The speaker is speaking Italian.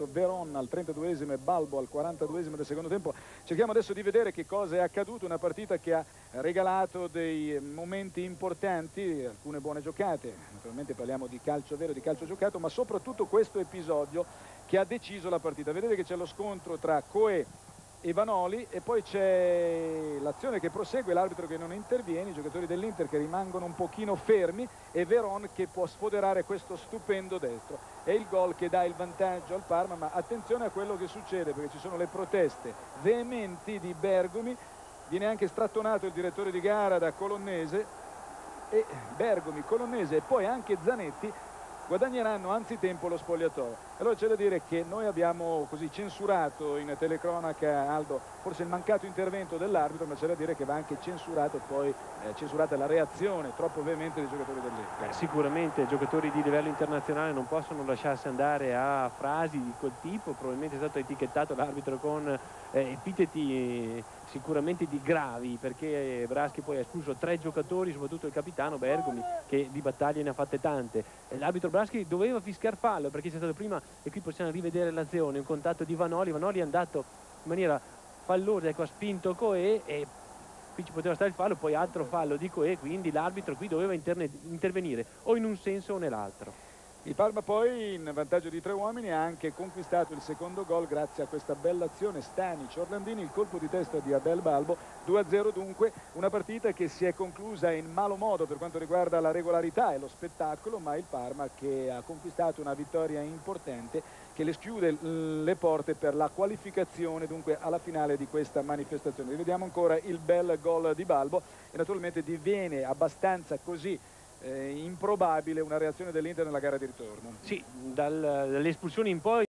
visto Veron al 32esimo e Balbo al 42esimo del secondo tempo. Cerchiamo adesso di vedere che cosa è accaduto, una partita che ha regalato dei momenti importanti, alcune buone giocate, naturalmente parliamo di calcio vero, di calcio giocato, ma soprattutto questo episodio che ha deciso la partita. Vedete che c'è lo scontro tra Coe e Vanoli e poi c'è l'azione che prosegue, l'arbitro che non interviene, i giocatori dell'Inter che rimangono un pochino fermi e Veron che può sfoderare questo stupendo destro. È il gol che dà il vantaggio al Parma, ma attenzione a quello che succede perché ci sono le proteste veementi di Bergomi, viene anche strattonato il direttore di gara da Colonnese e Bergomi, Colonnese e poi anche Zanetti guadagneranno anzitempo lo spogliatoio. Allora c'è da dire che noi abbiamo così censurato in telecronaca, Aldo, forse il mancato intervento dell'arbitro, ma c'è da dire che va anche censurato poi eh, censurata la reazione troppo veemente dei giocatori dell'Inter. sicuramente giocatori di livello internazionale non possono lasciarsi andare a frasi di quel tipo, probabilmente è stato etichettato l'arbitro con eh, epiteti sicuramente di gravi perché Braschi poi ha espulso tre giocatori, soprattutto il capitano Bergomi che di battaglie ne ha fatte tante. L'arbitro Braschi doveva fischiar fallo perché c'è stato prima, e qui possiamo rivedere l'azione, un contatto di Vanoli, Vanoli è andato in maniera fallosa, ecco ha spinto Coe e qui ci poteva stare il fallo, poi altro fallo di Coe, quindi l'arbitro qui doveva intervenire o in un senso o nell'altro. Il Parma poi in vantaggio di tre uomini ha anche conquistato il secondo gol grazie a questa bella azione Stanic Orlandini, il colpo di testa di Abel Balbo 2-0 dunque una partita che si è conclusa in malo modo per quanto riguarda la regolarità e lo spettacolo ma il Parma che ha conquistato una vittoria importante che le schiude le porte per la qualificazione dunque alla finale di questa manifestazione. Rivediamo ancora il bel gol di Balbo e naturalmente diviene abbastanza così improbabile una reazione dell'Inter nella gara di ritorno. Sì, dal, dalle espulsioni in poi